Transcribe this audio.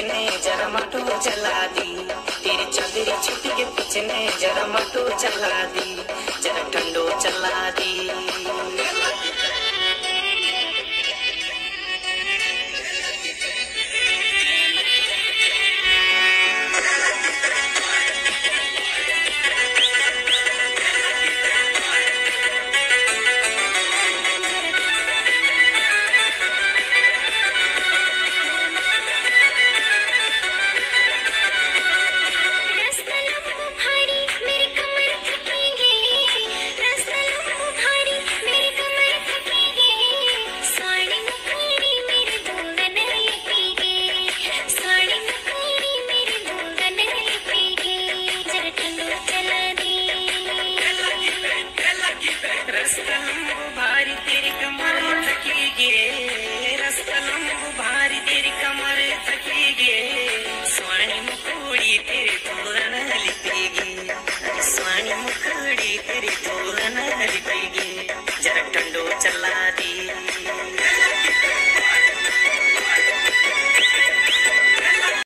पिछने, जरा मटो चला दी। तेरी चादरी छुट्टी के पिछने, जरा मटो चला दी। जरा ठंडो चला दी। चला दी।